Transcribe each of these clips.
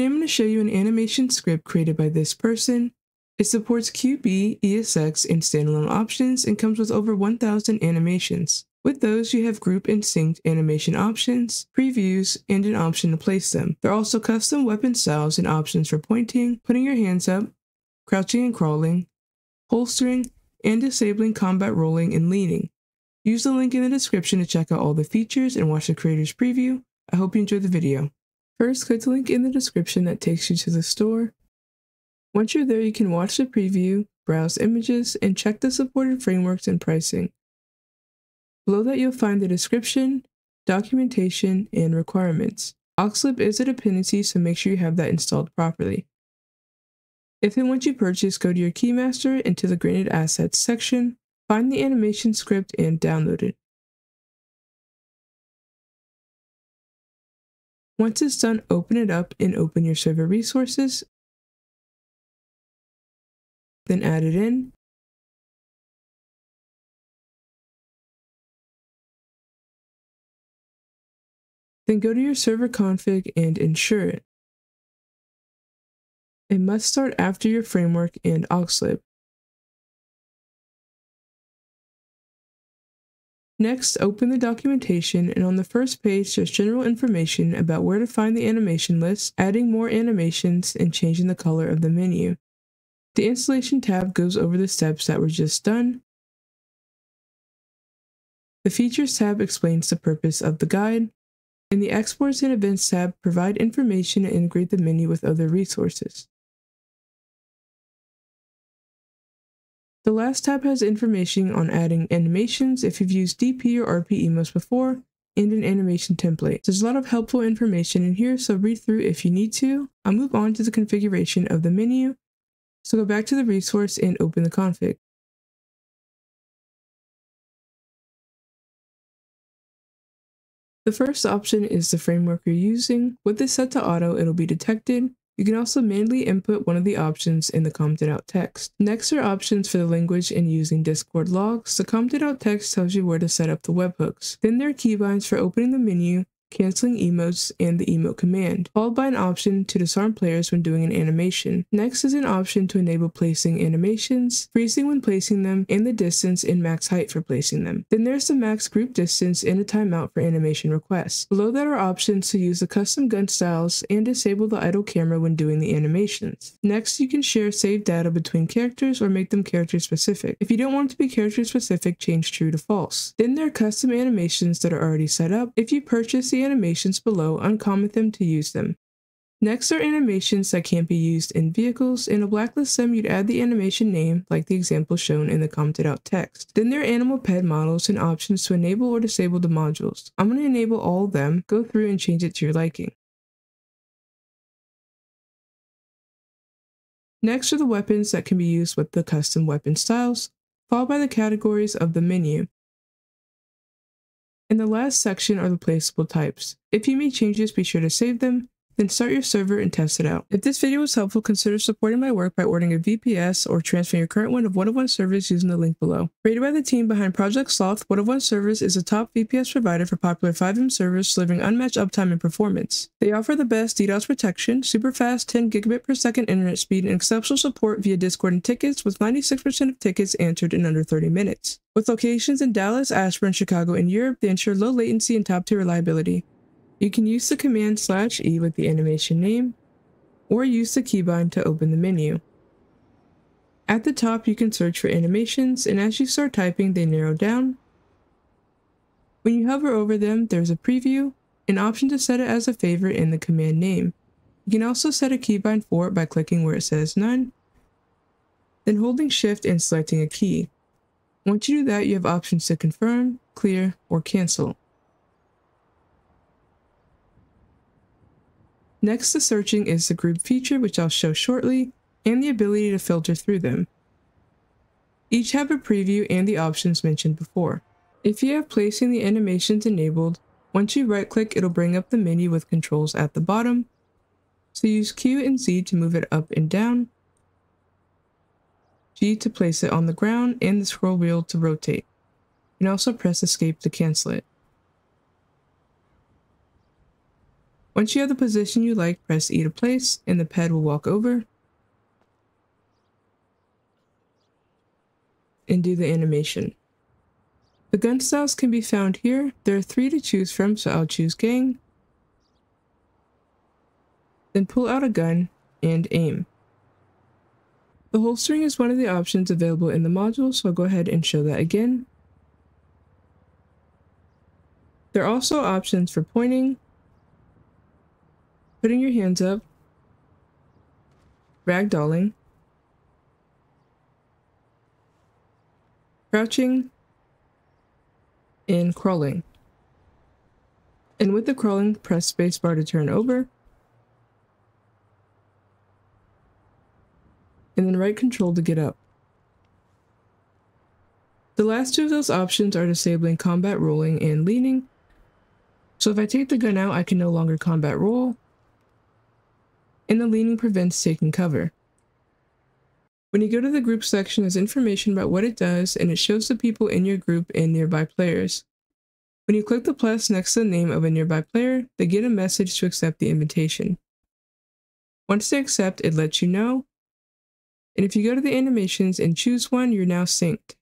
Today I'm going to show you an animation script created by this person. It supports QB, ESX, and standalone options and comes with over 1000 animations. With those, you have group and synced animation options, previews, and an option to place them. There are also custom weapon styles and options for pointing, putting your hands up, crouching and crawling, holstering, and disabling combat rolling and leaning. Use the link in the description to check out all the features and watch the creator's preview. I hope you enjoyed the video. First, click the link in the description that takes you to the store. Once you're there, you can watch the preview, browse images, and check the supported frameworks and pricing. Below that, you'll find the description, documentation, and requirements. Oxlib is a dependency, so make sure you have that installed properly. If and once you purchase, go to your Keymaster and to the Granted Assets section, find the animation script and download it. Once it's done, open it up and open your server resources. Then add it in. Then go to your server config and ensure it. It must start after your framework and Oxlib. Next, open the documentation and on the first page there's general information about where to find the animation list, adding more animations, and changing the color of the menu. The installation tab goes over the steps that were just done. The Features tab explains the purpose of the guide, and the Exports and Events tab provide information and integrate the menu with other resources. The last tab has information on adding animations if you've used DP or RP emotes before, and an animation template. There's a lot of helpful information in here, so read through if you need to. I'll move on to the configuration of the menu. So go back to the resource and open the config. The first option is the framework you're using. With this set to auto, it'll be detected. You can also manually input one of the options in the commented out text. Next are options for the language and using Discord logs. The commented out text tells you where to set up the webhooks. Then there are keybinds for opening the menu, canceling emotes, and the emote command, followed by an option to disarm players when doing an animation. Next is an option to enable placing animations, freezing when placing them, and the distance and max height for placing them. Then there's the max group distance and a timeout for animation requests. Below that are options to use the custom gun styles and disable the idle camera when doing the animations. Next, you can share saved data between characters or make them character specific. If you don't want it to be character specific, change true to false. Then there are custom animations that are already set up. If you purchase the animations below, uncomment them to use them. Next are animations that can't be used in vehicles. In a blacklist them, you'd add the animation name, like the example shown in the commented out text. Then there are animal pet models and options to enable or disable the modules. I'm going to enable all of them, go through and change it to your liking. Next are the weapons that can be used with the custom weapon styles, followed by the categories of the menu. In the last section are the placeable types. If you make changes, be sure to save them, then start your server and test it out. If this video was helpful, consider supporting my work by ordering a VPS or transferring your current one of One of One servers using the link below. Created by the team behind Project Sloth, One of One servers is a top VPS provider for popular FiveM servers delivering unmatched uptime and performance. They offer the best DDoS protection, super fast 10 gigabit per second internet speed, and exceptional support via Discord and tickets with 96% of tickets answered in under 30 minutes. With locations in Dallas, Ashburn, Chicago, and Europe, they ensure low latency and top-tier reliability. You can use the command slash E with the animation name, or use the keybind to open the menu. At the top, you can search for animations, and as you start typing, they narrow down. When you hover over them, there's a preview, an option to set it as a favorite in the command name. You can also set a keybind for it by clicking where it says none, then holding shift and selecting a key. Once you do that, you have options to confirm, clear, or cancel. Next to searching is the group feature, which I'll show shortly, and the ability to filter through them. Each have a preview and the options mentioned before. If you have placing the animations enabled, once you right click it'll bring up the menu with controls at the bottom. So use Q and Z to move it up and down, G to place it on the ground, and the scroll wheel to rotate. You can also press escape to cancel it. Once you have the position you like, press E to place, and the ped will walk over and do the animation. The gun styles can be found here. There are three to choose from, so I'll choose gang. Then pull out a gun and aim. The holstering is one of the options available in the module, so I'll go ahead and show that again. There are also options for pointing, putting your hands up, ragdolling, crouching, and crawling. And with the crawling, press spacebar to turn over, and then right control to get up. The last two of those options are disabling combat rolling and leaning. So if I take the gun out, I can no longer combat roll, and the leaning prevents taking cover. When you go to the group section, there's information about what it does, and it shows the people in your group and nearby players. When you click the plus next to the name of a nearby player, they get a message to accept the invitation. Once they accept, it lets you know, and if you go to the animations and choose one, you're now synced.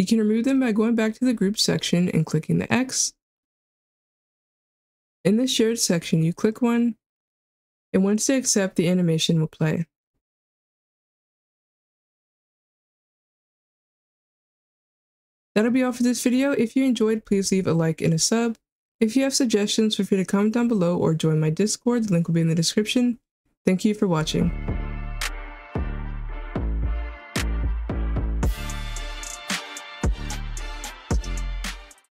You can remove them by going back to the group section and clicking the X. In the shared section, you click one, and once they accept, the animation will play. That'll be all for this video. If you enjoyed, please leave a like and a sub. If you have suggestions, feel free to comment down below or join my Discord. The link will be in the description. Thank you for watching.